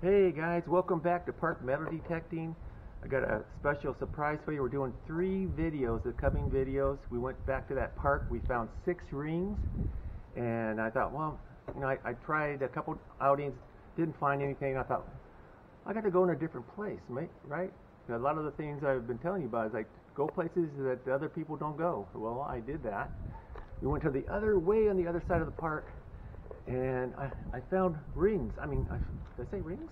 Hey guys, welcome back to Park Metal Detecting. I got a special surprise for you. We're doing three videos, the coming videos. We went back to that park. We found six rings, and I thought, well, you know, I, I tried a couple outings, didn't find anything. I thought, I got to go in a different place, right? A lot of the things I've been telling you about is like go places that other people don't go. Well, I did that. We went to the other way on the other side of the park and I, I found rings. I mean, I, did I say rings?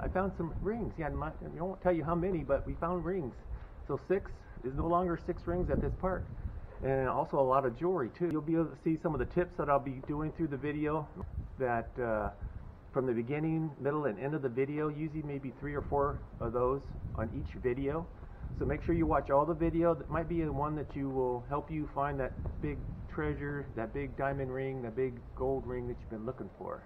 I found some rings. Yeah, my, I won't tell you how many, but we found rings. So six is no longer six rings at this park. And also a lot of jewelry too. You'll be able to see some of the tips that I'll be doing through the video that uh, from the beginning, middle, and end of the video, usually maybe three or four of those on each video. So make sure you watch all the video. That might be the one that you will help you find that big treasure, that big diamond ring, that big gold ring that you've been looking for.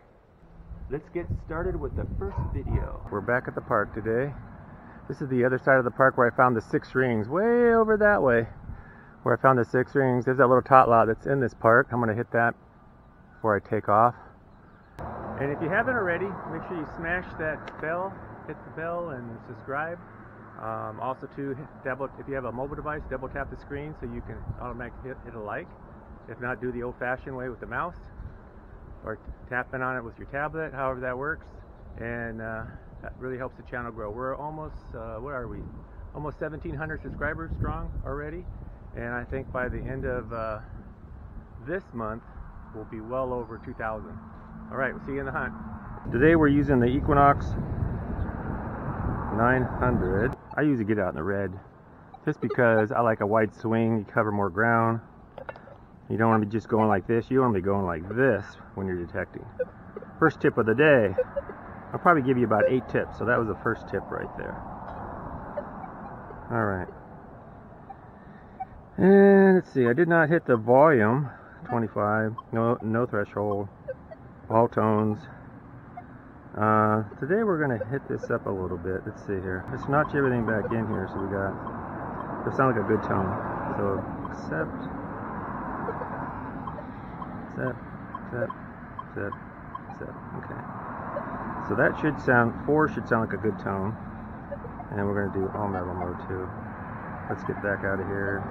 Let's get started with the first video. We're back at the park today. This is the other side of the park where I found the six rings, way over that way. Where I found the six rings. There's that little tot lot that's in this park. I'm going to hit that before I take off. And if you haven't already, make sure you smash that bell, hit the bell and subscribe. Um, also to double, if you have a mobile device, double tap the screen so you can automatically hit, hit a like. If not, do the old-fashioned way with the mouse or tapping on it with your tablet, however that works. And uh, that really helps the channel grow. We're almost, uh, what are we? Almost 1,700 subscribers strong already. And I think by the end of uh, this month, we'll be well over 2,000. All right, we'll see you in the hunt. Today we're using the Equinox 900. I usually get out in the red just because I like a wide swing, you cover more ground. You don't want to be just going like this. You want to be going like this when you're detecting. First tip of the day. I'll probably give you about eight tips. So that was the first tip right there. All right. And let's see. I did not hit the volume. 25. No, no threshold. All tones. Uh, today we're going to hit this up a little bit. Let's see here. Let's notch everything back in here so we got. It sounds like a good tone. So accept set, set, set, set. Okay. So that should sound, four should sound like a good tone. And we're going to do all metal mode too. Let's get back out of here.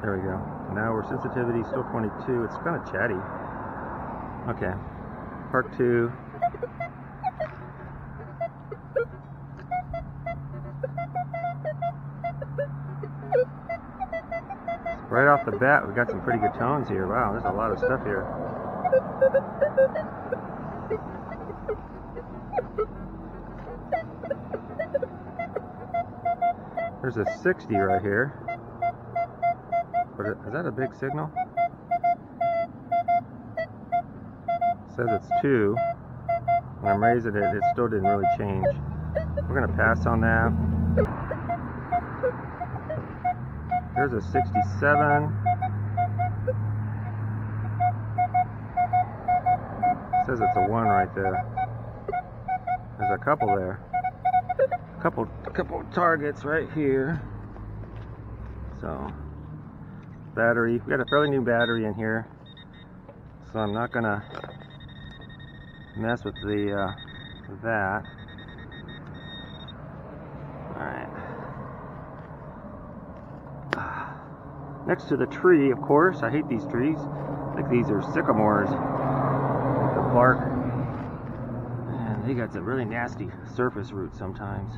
There we go. Now we're sensitivity still 22. It's kind of chatty. Okay. Part two. Right off the bat, we got some pretty good tones here. Wow, there's a lot of stuff here. There's a 60 right here. Is that a big signal? It says it's 2. When I'm raising it, it still didn't really change. We're going to pass on that. There's a 67. It says it's a 1 right there. There's a couple there. A couple, couple targets right here. So, battery. We got a fairly new battery in here. So I'm not gonna mess with the uh, that. Next to the tree, of course, I hate these trees. Think these are sycamores. The bark. And they got some really nasty surface roots sometimes.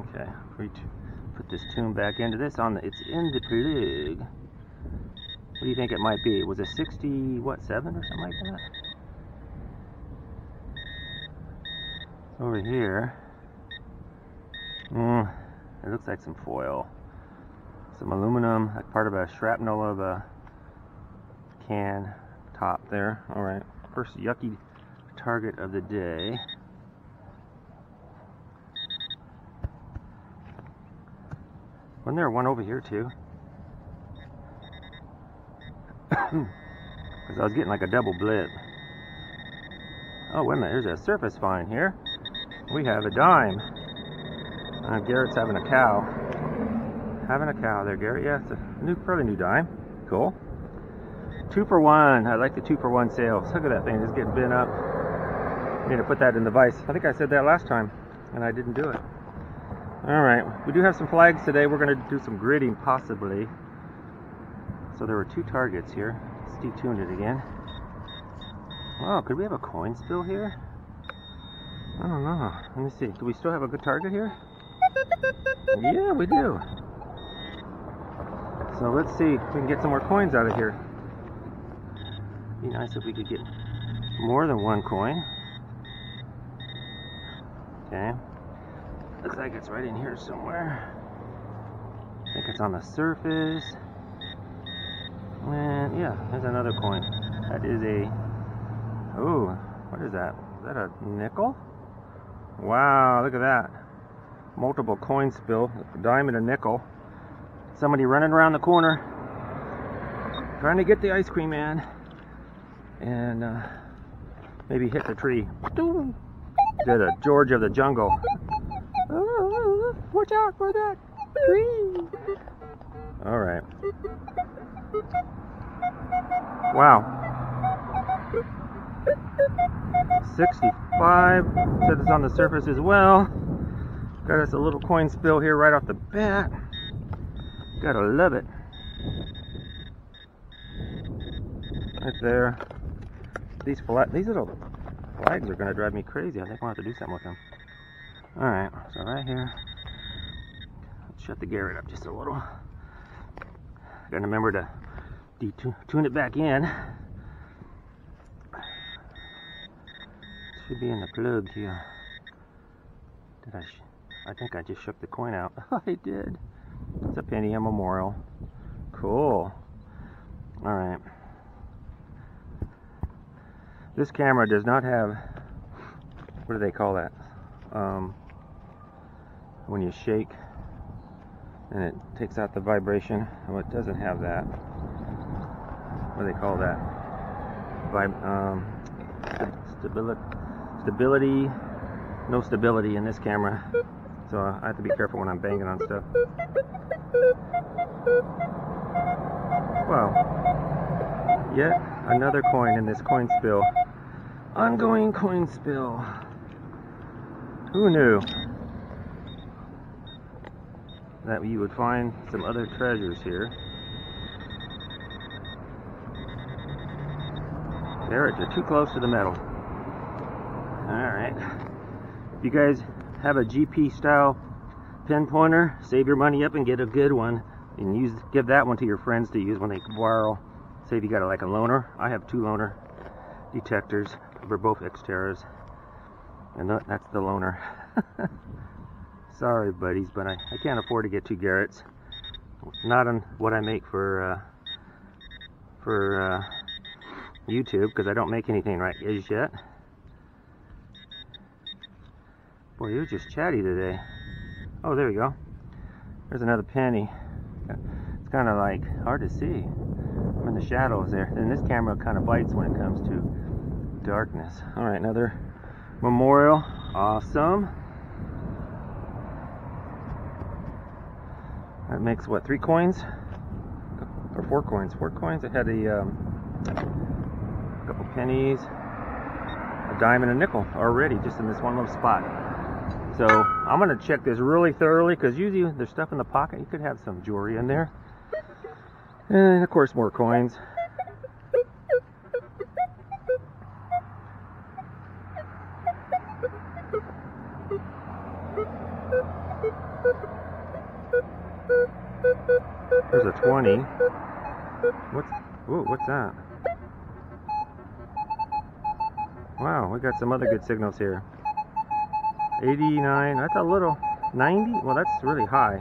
Okay, put this tune back into this on the, it's in the plug. What do you think it might be? Was it 60, what, 7 or something like that? Over here. Mm, it looks like some foil some aluminum, part of a shrapnel of a can top there. All right, first yucky target of the day. Wasn't there one over here too? Because I was getting like a double blip. Oh, wait a minute, there's a surface find here. We have a dime. Uh, Garrett's having a cow having a cow there, Garrett. Yeah, it's a new, fairly new dime. Cool. Two for one. I like the two for one sales. Look at that thing, just getting bent up. need to put that in the vise. I think I said that last time, and I didn't do it. All right, we do have some flags today. We're going to do some gridding, possibly. So there were two targets here. Let's detune it again. Oh, could we have a coin spill here? I don't know. Let me see. Do we still have a good target here? Yeah, we do. So let's see if we can get some more coins out of here. Be nice if we could get more than one coin. Okay. Looks like it's right in here somewhere. I think it's on the surface. And yeah, there's another coin. That is a. Oh, what is that? Is that a nickel? Wow, look at that. Multiple coin spill. A dime and a nickel. Somebody running around the corner trying to get the ice cream man and uh, maybe hit the tree. Did a George of the jungle. Watch out for that tree. All right. Wow. 65. Said it's on the surface as well. Got us a little coin spill here right off the bat. Gotta love it. Right there. These flat, these little flags are gonna drive me crazy. I think I'll have to do something with them. All right, so right here. Shut the Garrett up just a little. Gotta remember to tune it back in. Should be in the plug here. Did I? I think I just shook the coin out. I did. It's a penny, a memorial. Cool. All right. This camera does not have, what do they call that? Um, when you shake and it takes out the vibration. Well, it doesn't have that. What do they call that? Vib um, stability, no stability in this camera. So I have to be careful when I'm banging on stuff. Well, yet another coin in this coin spill. Ongoing coin spill. Who knew that you would find some other treasures here? There, you're too close to the metal. Alright. You guys have a GP style pin pointer, save your money up and get a good one and use give that one to your friends to use when they borrow. Say if you got a, like a loaner. I have two loaner detectors. We're both Xterras. And that's the loaner. Sorry buddies, but I, I can't afford to get two Garretts. Not on what I make for uh, for uh, YouTube because I don't make anything right as yet. Boy, you're just chatty today. Oh, there we go. There's another penny. It's kind of like hard to see. I'm in the shadows there. And this camera kind of bites when it comes to darkness. All right, another memorial. Awesome. That makes what, three coins? Or four coins? Four coins. It had a um, couple pennies, a dime, and a nickel already just in this one little spot. So I'm going to check this really thoroughly because usually there's stuff in the pocket. You could have some jewelry in there. And of course more coins. There's a 20. What's, ooh, what's that? Wow, we got some other good signals here. 89, that's a little, 90? Well, that's really high.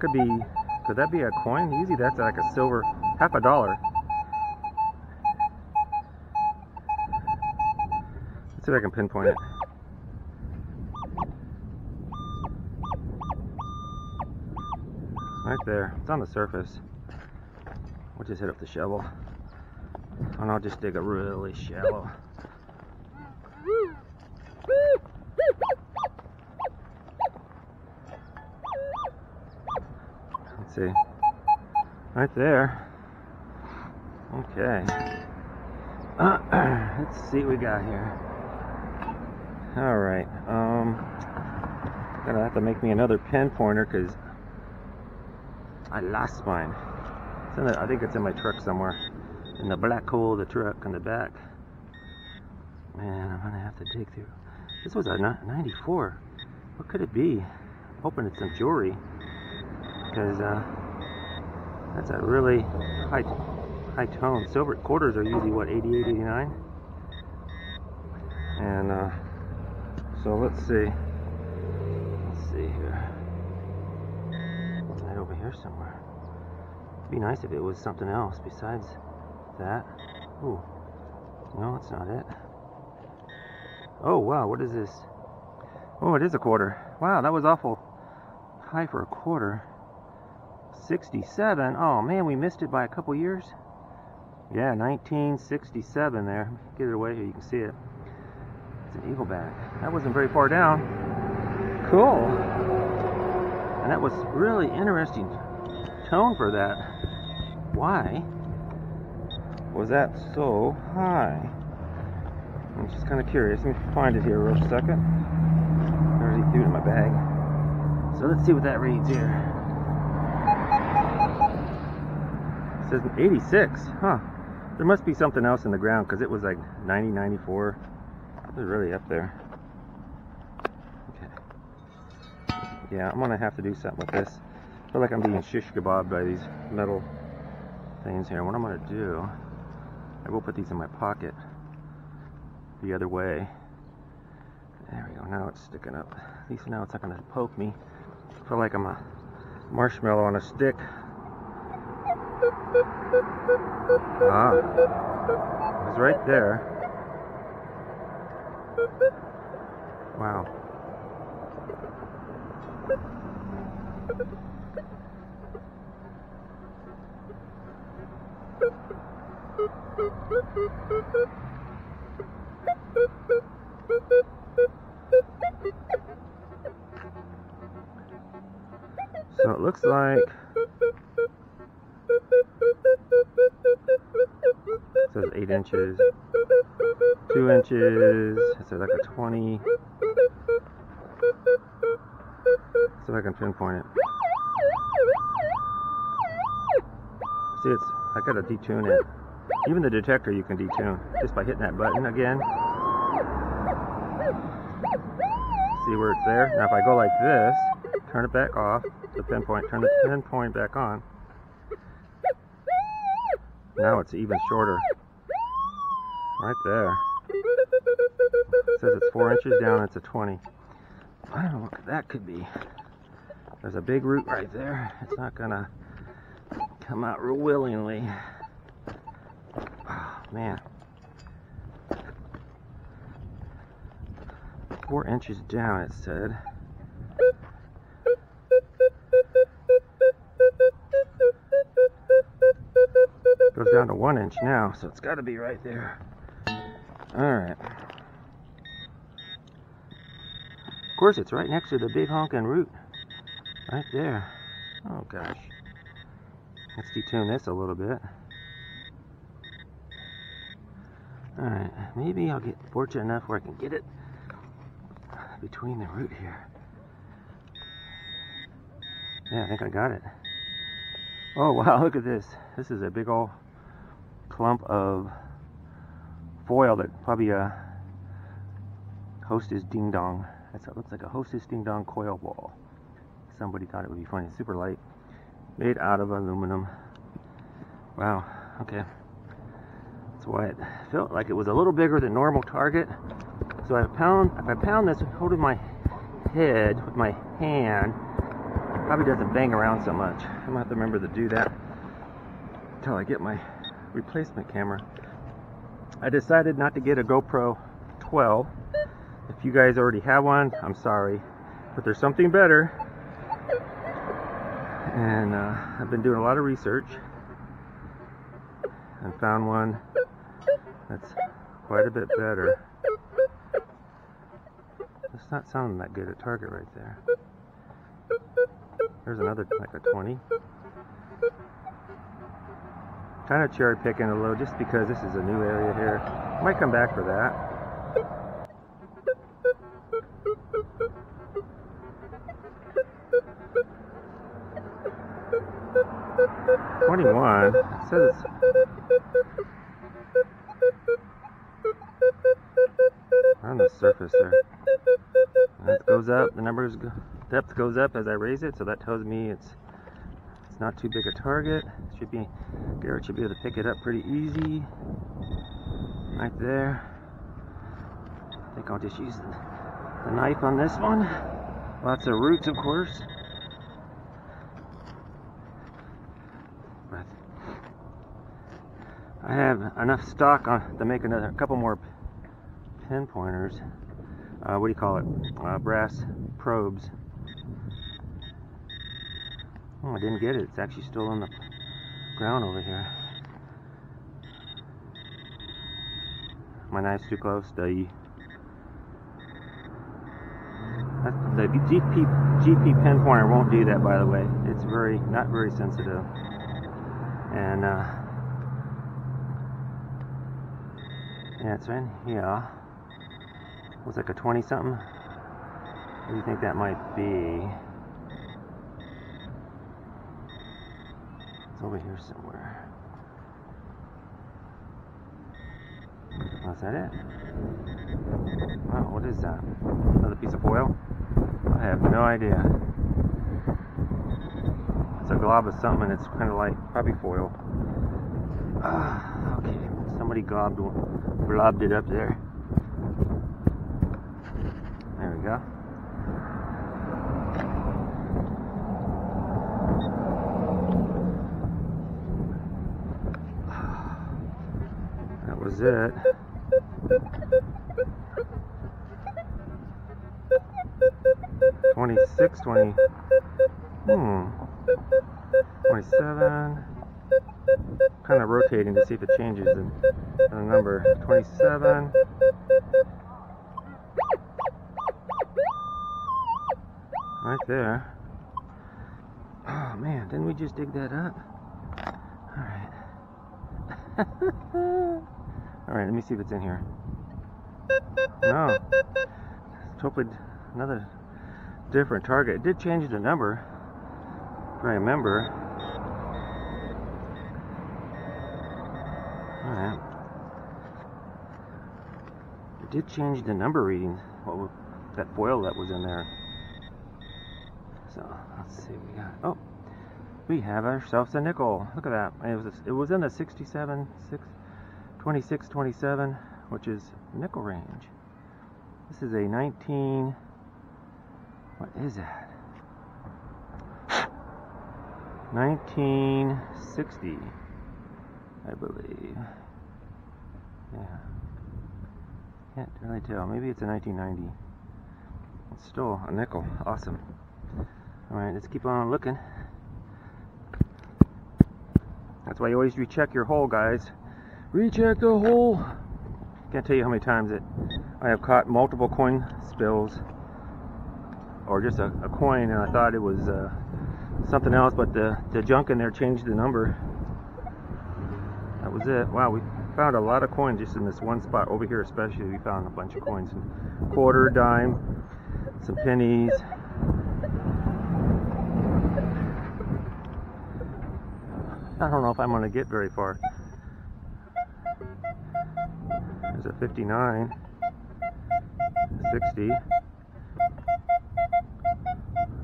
Could be, could that be a coin? Usually that's like a silver, half a dollar. Let's see if I can pinpoint it. Right there, it's on the surface. We'll just hit up the shovel. And I'll just dig a really shallow. See. Right there. Okay. Uh, let's see what we got here. Alright, um, gonna have to make me another pin pointer because I lost mine. The, I think it's in my truck somewhere. In the black hole of the truck on the back. Man, I'm gonna have to dig through. This was a 94. What could it be? I'm hoping it's some jewelry. Because uh, that's a really high high tone. Silver quarters are usually what 88, 89. And uh, so let's see. Let's see here. Right over here somewhere. It'd be nice if it was something else besides that. Ooh. No, it's not it. Oh, wow, what is this? Oh, it is a quarter. Wow, that was awful high for a quarter. 67. Oh, man, we missed it by a couple years. Yeah, 1967 there. Get it away here, you can see it. It's an eagleback. That wasn't very far down. Cool. And that was really interesting tone for that. Why was that so high? I'm just kind of curious. Let me find it here real second. I already threw it in my bag. So let's see what that reads here. It says 86. Huh. There must be something else in the ground because it was like 90, 94. It was really up there. Okay. Yeah, I'm going to have to do something with this. I feel like I'm being shish kebab by these metal things here. What I'm going to do, I will put these in my pocket the other way. There we go. Now it's sticking up. At least now it's not going to poke me. I feel like I'm a marshmallow on a stick. Ah, it was right there. Wow. So it looks like says 8 inches, 2 inches, so like a 20. See if I can pinpoint it. See, it's, I gotta detune it. Even the detector you can detune just by hitting that button again. See where it's there? Now if I go like this, turn it back off, the pinpoint, turn the pinpoint back on. Now it's even shorter. Right there. It says it's four inches down, it's a 20. I don't know what that could be. There's a big root right there. It's not gonna come out real willingly. Oh, man. Four inches down, it said. Goes down to one inch now, so it's got to be right there. Alright. Of course, it's right next to the big honking root. Right there. Oh, gosh. Let's detune this a little bit. Alright, maybe I'll get fortunate enough where I can get it between the root here. Yeah, I think I got it. Oh wow, look at this. This is a big old clump of foil that probably a hostess ding dong. That's it looks like a hostess ding dong coil ball. Somebody thought it would be funny. Super light. Made out of aluminum. Wow, okay. That's why it felt like it was a little bigger than normal target. So I pound if I pound this holding my head with my hand, probably doesn't bang around so much. I'm gonna have to remember to do that until I get my replacement camera. I decided not to get a GoPro 12. If you guys already have one, I'm sorry. But there's something better. And uh, I've been doing a lot of research and found one that's quite a bit better. It's not sounding that good at target right there. There's another, like a 20 Kind of cherry picking a little just because this is a new area here. Might come back for that. Twenty-one it says on the surface there. Depth goes up. The number's depth goes up as I raise it, so that tells me it's not too big a target. Should be Garrett should be able to pick it up pretty easy. Right there. I think I'll just use the, knife on this one. Lots of roots, of course. But I have enough stock on to make another couple more pin pointers. Uh, what do you call it? Uh, brass probes. Oh, I didn't get it. It's actually still on the ground over here. My knife's too close. The the GP GP pin pointer won't do that, by the way. It's very not very sensitive, and uh, yeah, it's in here. Looks like a 20 something. What do you think that might be? It's over here somewhere. Oh, is that it? Wow, what is that? Another piece of foil? I have no idea. It's a glob of something, it's kind of like probably foil. Uh, okay, somebody globbed, it up there. There we go. Was it. Twenty-six, twenty. Hmm. Twenty-seven. Kind of rotating to see if it changes in the number. Twenty-seven. Right there. Oh man, didn't we just dig that up? Alright. Alright, let me see if it's in here. No. It's totally another different target. It did change the number, if I remember. Alright. It did change the number reading, what that foil that was in there. So let's see, we got oh, we have ourselves a nickel. Look at that. It was it was in the 67, 6, 26, 27, which is nickel range. This is a 19. What is that? 1960, I believe. Yeah. Can't really tell. Maybe it's a 1990. It's still a nickel. Awesome. Alright, let's keep on looking. That's why you always recheck your hole, guys. Recheck the hole! Can't tell you how many times that I have caught multiple coin spills or just a, a coin and I thought it was uh, something else, but the, the junk in there changed the number. That was it. Wow, we found a lot of coins just in this one spot. Over here especially, we found a bunch of coins. And quarter, dime, some pennies, I don't know if I'm going to get very far. 59, 60.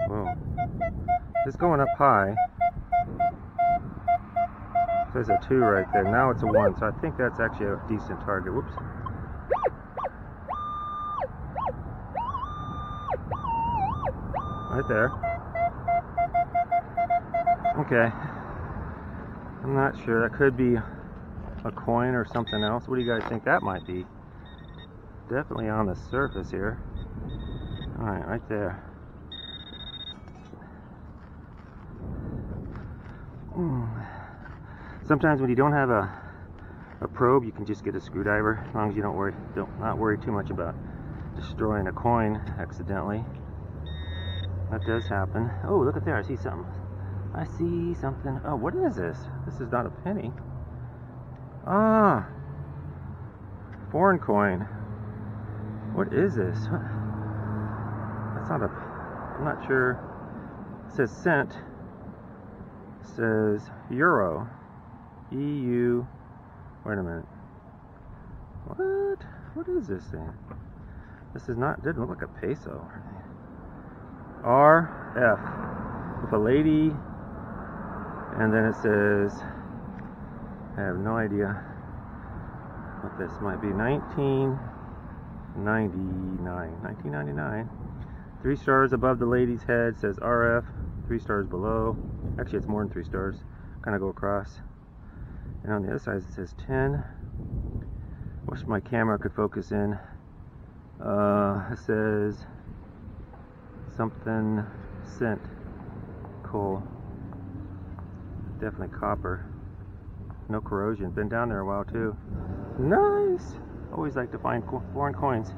Whoa. It's going up high. There's a 2 right there. Now it's a 1, so I think that's actually a decent target. Whoops. Right there. Okay. I'm not sure. That could be a coin or something else. What do you guys think that might be? Definitely on the surface here. Alright, right there. Hmm. Sometimes when you don't have a, a probe, you can just get a screwdriver, as long as you don't worry, don't not worry too much about destroying a coin accidentally. That does happen. Oh, look at there, I see something. I see something. Oh, what is this? This is not a penny. Ah, foreign coin. What is this? That's not a. I'm not sure. It says cent. says Euro. EU. Wait a minute. What? What is this thing? This is not, didn't look like a peso. RF. With a lady. And then it says, I have no idea what this might be. 1999. 1999. Three stars above the lady's head says RF. Three stars below. Actually, it's more than three stars. Kind of go across. And on the other side it says 10. Wish my camera could focus in. Uh, it says something cent coal. Definitely copper. No corrosion. Been down there a while too. Nice! Always like to find foreign coins.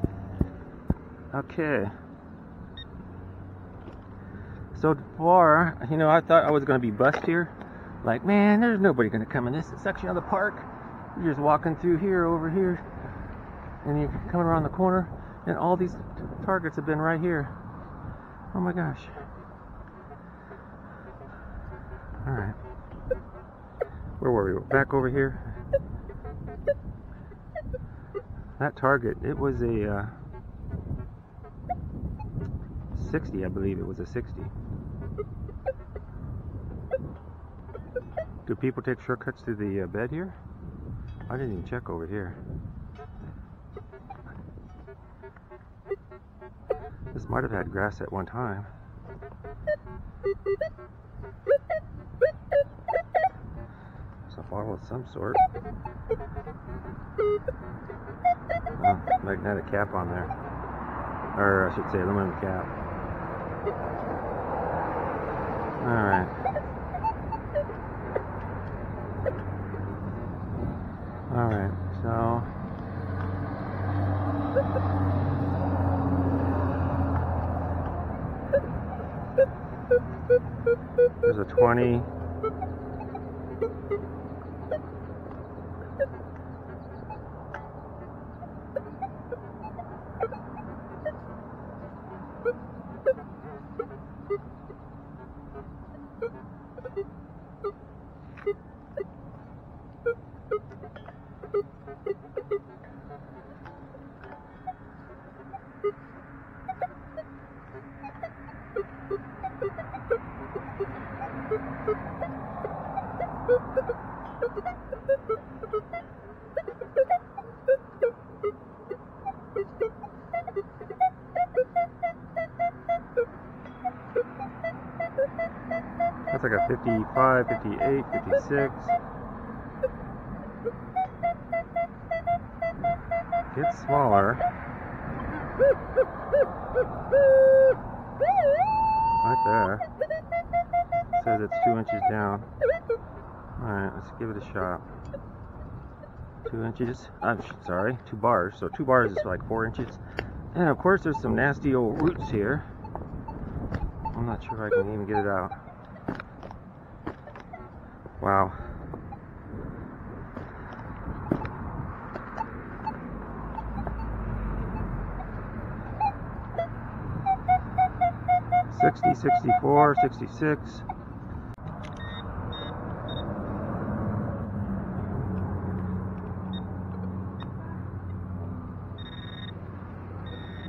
Okay. So far, you know, I thought I was going to be bust here. Like, man, there's nobody going to come in this section of the park. You're just walking through here, over here, and you're coming around the corner, and all these targets have been right here. Oh my gosh. Alright. Where were we? Back over here. That target, it was a uh, 60, I believe it was a 60. Do people take shortcuts to the uh, bed here? I didn't even check over here. This might have had grass at one time. Some sort. Oh, magnetic cap on there. Or I should say aluminum cap. Alright. Alright, so there's a 20 58, 56. Gets smaller. Right there. Says it's two inches down. Alright, let's give it a shot. Two inches. I'm sorry, two bars. So two bars is like four inches. And of course there's some nasty old roots here. I'm not sure if I can even get it out. Wow. Sixty, sixty-four, sixty-six.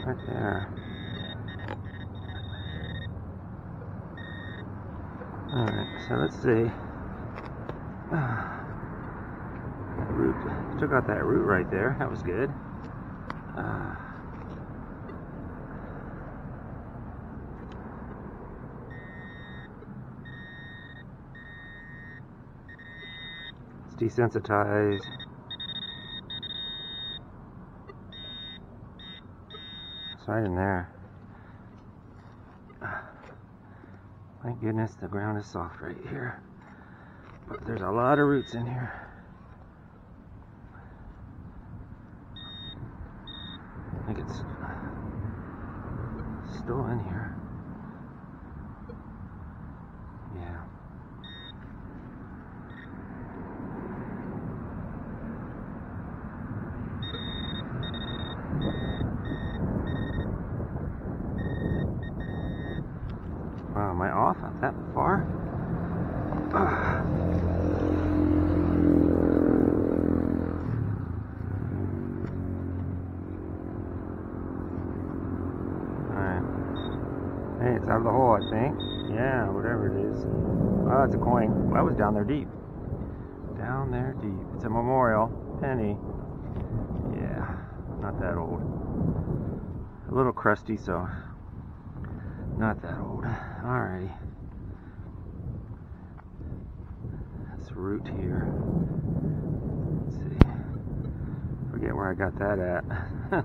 Right there. Alright, so let's see. root. Took out that root right there. That was good. Uh, it's desensitized. It's right in there. Thank goodness the ground is soft right here. But there's a lot of roots in here. I think it's in here. Yeah. Wow, am I off that far? Ugh. Hey, it's out of the hole, I think. Yeah, whatever it is. Oh, it's a coin. Well, that was down there deep. Down there deep. It's a memorial. Penny. Yeah, not that old. A little crusty, so not that old. Alrighty. This root here. Let's see. Forget where I got that at.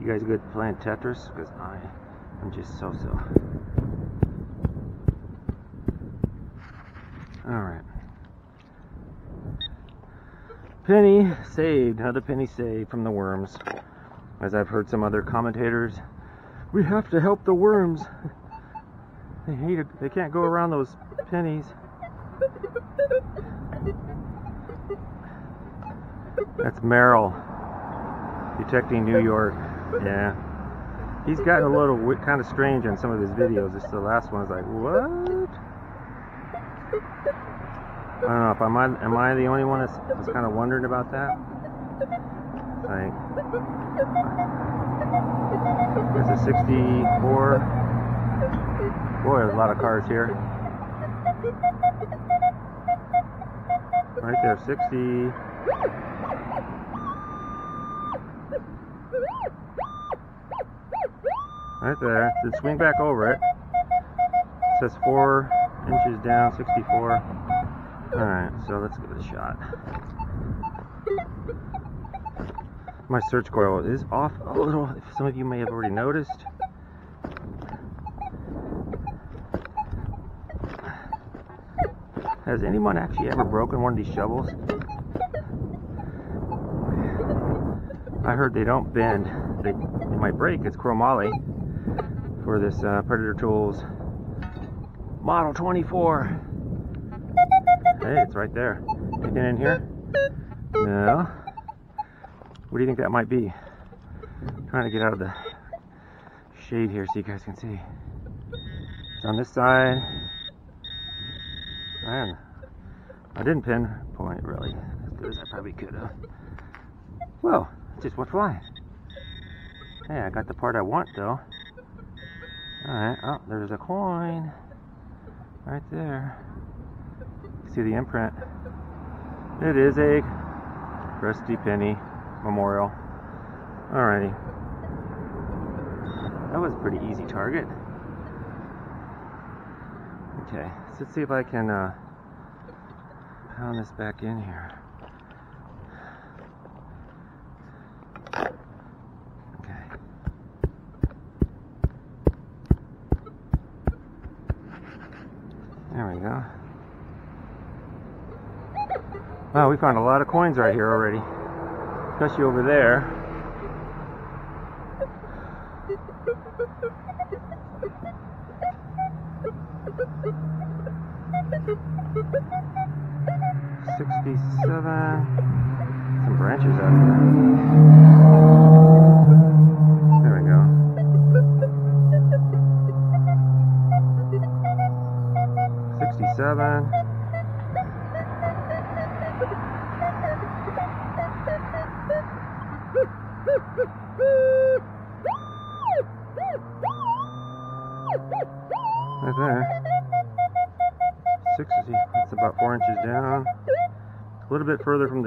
you guys good playing Tetris? Because I am just so-so. Alright. Penny saved. Another penny saved from the worms. As I've heard some other commentators, we have to help the worms. They hate it. They can't go around those pennies. That's Merrill, detecting New York. Yeah. He's gotten a little kind of strange on some of his videos. This the last one. is like, what? I don't know if am I am I the only one that's, that's kind of wondering about that. Like, it's a 64. Boy, there's a lot of cars here. Right there, 60. Right there. Just swing back over it. it says four inches down, 64. Alright, so let's give it a shot. My search coil is off a little, some of you may have already noticed. Has anyone actually ever broken one of these shovels? I heard they don't bend. They, they might break. It's chromoly for this uh, Predator Tools Model 24. Hey, it's right there. Anything in here? No. What do you think that might be? I'm trying to get out of the shade here so you guys can see. It's on this side. Man, I didn't pinpoint really as good as I probably could have. Well, it just went flying. Hey, I got the part I want though. Alright, oh, there's a coin. Right there. See the imprint. It is a Rusty Penny Memorial. Alrighty. That was a pretty easy target. Okay, so let's see if I can uh, pound this back in here. We. Wow, we found a lot of coins right here already. Especially over there.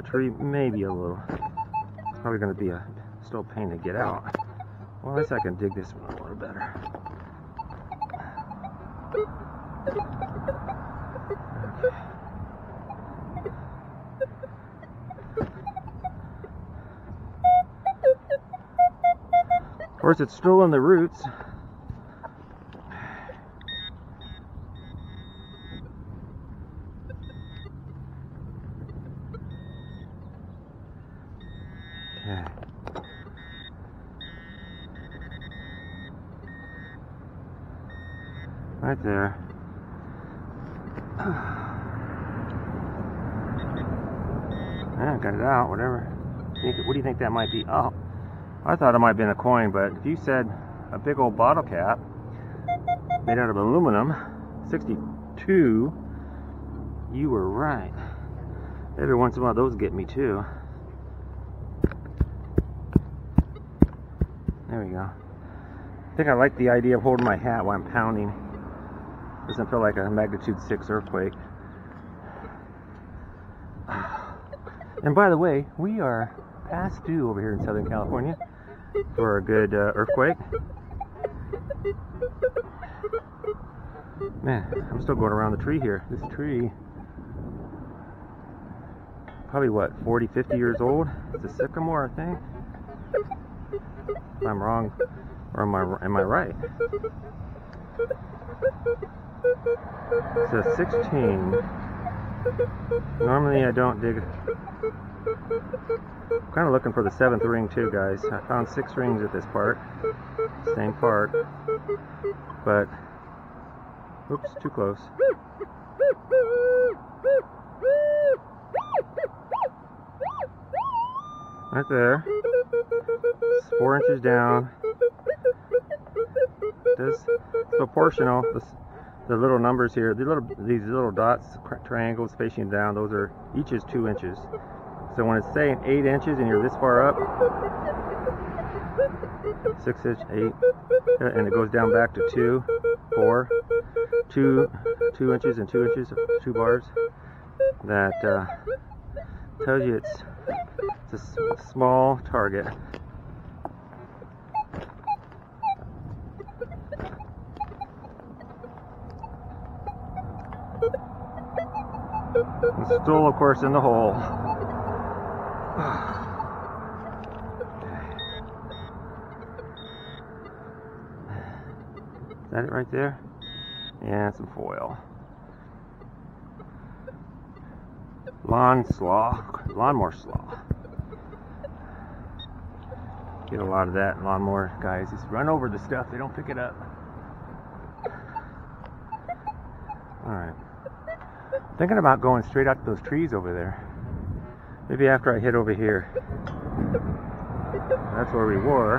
Tree, maybe a little. Probably going to be a still pain to get out. Well, at least I can dig this one a little better. Of course, it's still in the roots. Okay. Right there. Yeah, got it out, whatever. What do you that might be? Oh, I thought it might have been a coin, but if you said a big old bottle cap made out of aluminum, 62, you were right. Every once in a while, those get me too. There we go. I think I like the idea of holding my hat while I'm pounding. Doesn't feel like a magnitude 6 earthquake. And by the way, we are past due over here in Southern California for a good uh, earthquake. Man, I'm still going around the tree here. This tree, probably what, 40, 50 years old? It's a sycamore, I think. If I'm wrong, or am I, am I right? It's a 16. Normally I don't dig. I'm kind of looking for the seventh ring too, guys. I found six rings at this part. Same part. But, oops, too close. Right there. It's four inches down. This proportional. This, the little numbers here, the little these little dots, triangles facing down, those are each is two inches. So when it's saying eight inches and you're this far up, six inch, eight, and it goes down back to two, four, two, two inches and two inches, two bars. That uh, tells you it's it's a small target. still, of course, in the hole. Is that it right there? Yeah, some foil. Lawn slaw, lawnmower slaw. Get a lot of that lawnmower guys. Just run over the stuff, they don't pick it up. Alright. Thinking about going straight out to those trees over there. Maybe after I hit over here. That's where we were.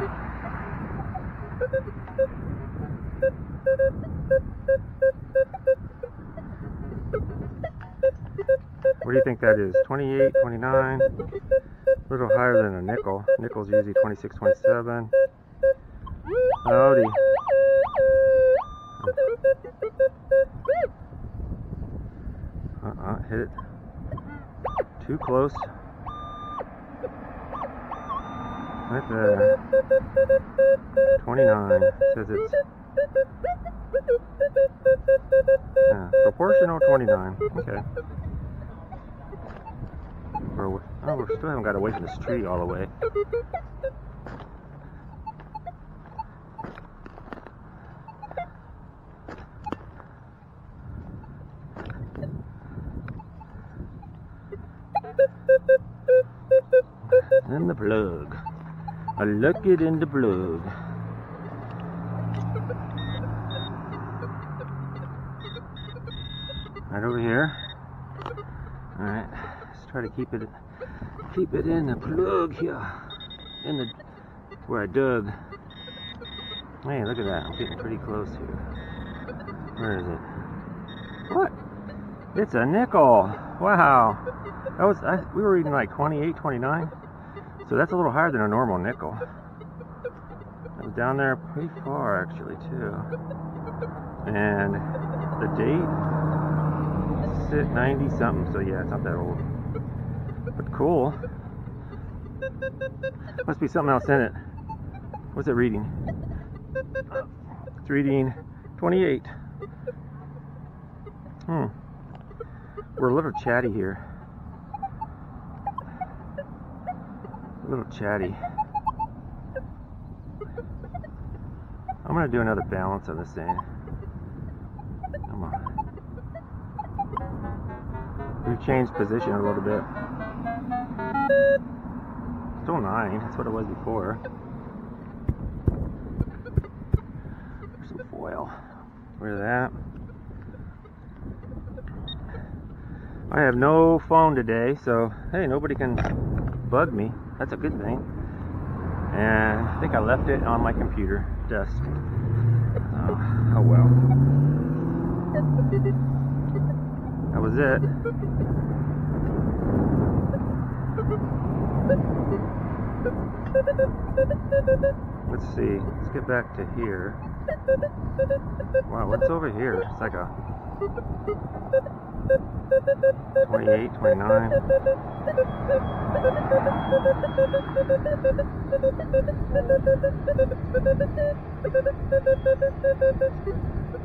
What do you think that is? 28, 29? A little higher than a nickel. Nickel's usually 26, 27. Howdy. Uh-uh, hit it. Too close. Right there. 29 says it's yeah, proportional 29. Okay. We're, oh, we still haven't got away from this tree all the way. In the plug. I look it in the plug. Right over here. Alright. Let's try to keep it keep it in the plug here. In the where I dug. Hey, look at that. I'm getting pretty close here. Where is it? What? It's a nickel. Wow. That was I, we were reading like 28, 29. So that's a little higher than a normal nickel. It was down there pretty far actually too. And the date sit 90 something, so yeah, it's not that old. But cool. Must be something else in it. What's it reading? It's reading 28. Hmm. We're a little chatty here. Little chatty. I'm gonna do another balance on this thing. Come on. We've changed position a little bit. Still nine, that's what it was before. There's some foil. Where's that? I have no phone today, so hey, nobody can bug me. That's a good thing. And I think I left it on my computer desk. Uh, oh well. That was it. Let's see. Let's get back to here. Wow, what's over here? It's like a 28, 29.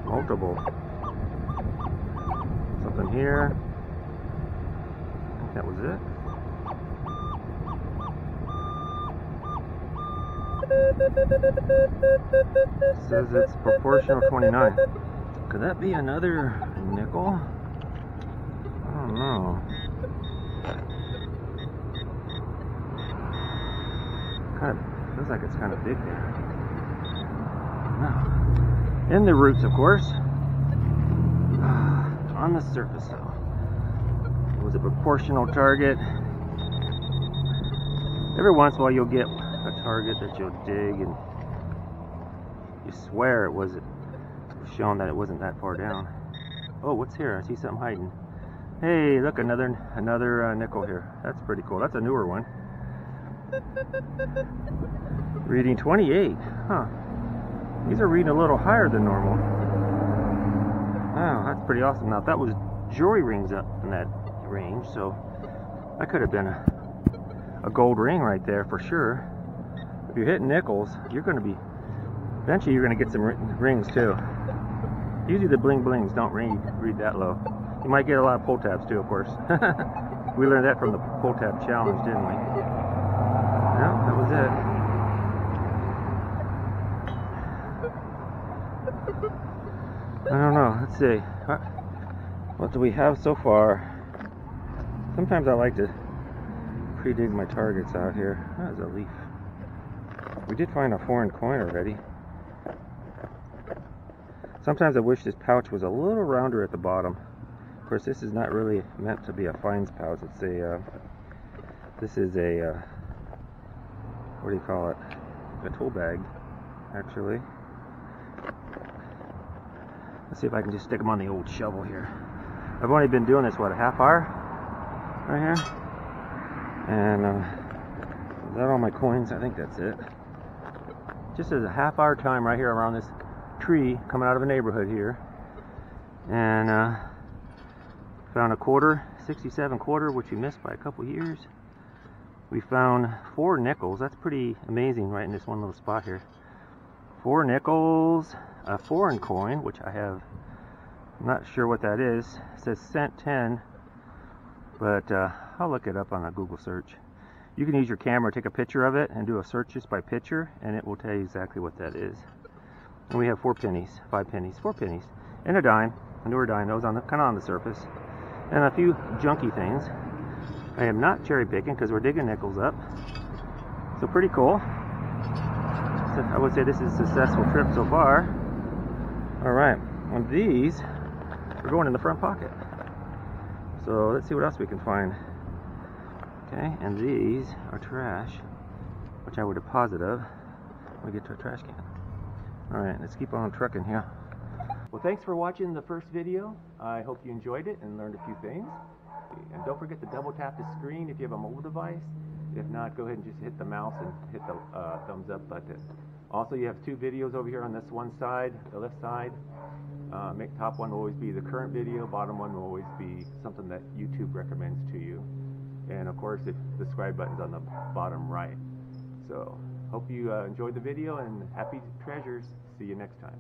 Multiple. Something here. That was it. Says it's proportional 29. Could that be another nickel? Don't know. Kind of looks like it's kind of big there. No. In the roots, of course. Ah, on the surface, though. It was a proportional target. Every once in a while, you'll get a target that you'll dig and you swear it wasn't showing that it wasn't that far down. Oh, what's here? I see something hiding. Hey, look, another another uh, nickel here. That's pretty cool. That's a newer one. Reading 28. Huh. These are reading a little higher than normal. Wow, that's pretty awesome. Now, that was jewelry rings up in that range, so that could have been a, a gold ring right there for sure. If you're hitting nickels, you're going to be, eventually you're going to get some rings too. Usually the bling blings don't read, read that low. You might get a lot of pull tabs too, of course. we learned that from the pull tab challenge, didn't we? Yeah, that was it. I don't know. Let's see. What do we have so far? Sometimes I like to pre-dig my targets out here. That is a leaf. We did find a foreign coin already. Sometimes I wish this pouch was a little rounder at the bottom. Of course, this is not really meant to be a fines pouch. It's a, uh, this is a, uh, what do you call it? A tool bag, actually. Let's see if I can just stick them on the old shovel here. I've only been doing this, what, a half hour? Right here? And, uh, is that all my coins? I think that's it just as a half hour time right here around this tree coming out of a neighborhood here and uh, found a quarter 67 quarter which we missed by a couple years. We found four nickels. That's pretty amazing right in this one little spot here. Four nickels a foreign coin which I have I'm not sure what that is. It says cent 10 but uh, I'll look it up on a Google search. You can use your camera, take a picture of it, and do a search just by picture, and it will tell you exactly what that is. And we have four pennies, five pennies, four pennies, and a dime, a newer dime, those on the kind of on the surface, and a few junky things. I am not cherry picking because we're digging nickels up. So pretty cool. So I would say this is a successful trip so far. All right, and these are going in the front pocket. So let's see what else we can find. Okay, and these are trash, which I would deposit of when we get to a trash can. Alright, let's keep on trucking here. Well, thanks for watching the first video. I hope you enjoyed it and learned a few things. And don't forget to double tap the screen if you have a mobile device. If not, go ahead and just hit the mouse and hit the uh, thumbs up button. Also, you have two videos over here on this one side, the left side. Uh, make top one will always be the current video, bottom one will always be something that YouTube recommends to you. And of course, the subscribe button's on the bottom right. So, hope you uh, enjoyed the video and happy treasures. See you next time.